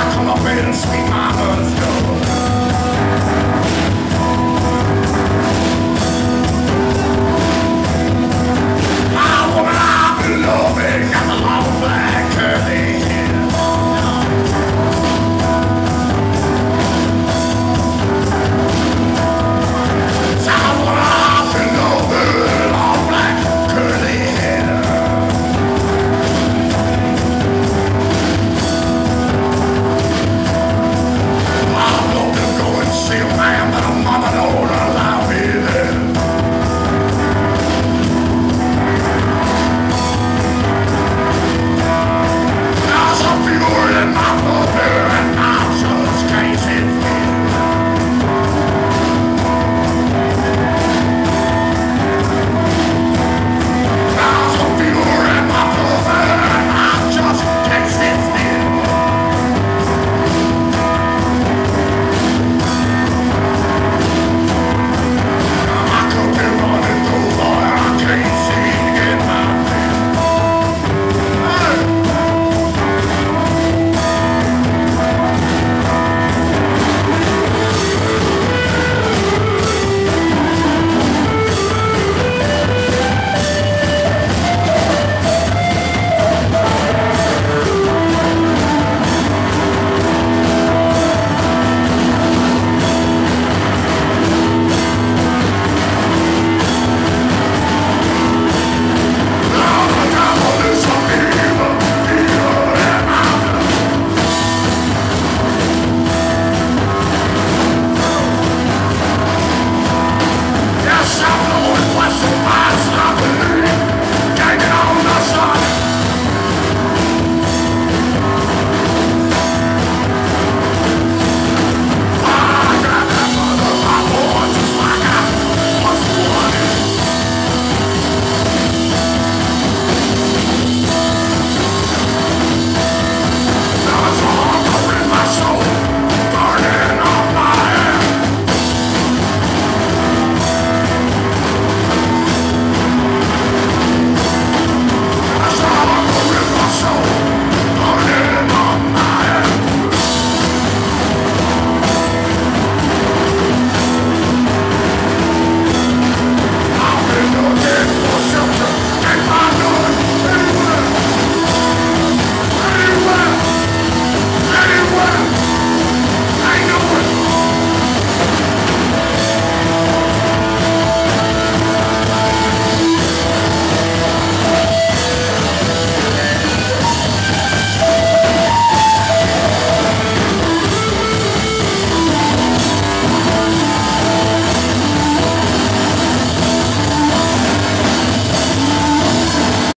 I come up and sweep my mother's door.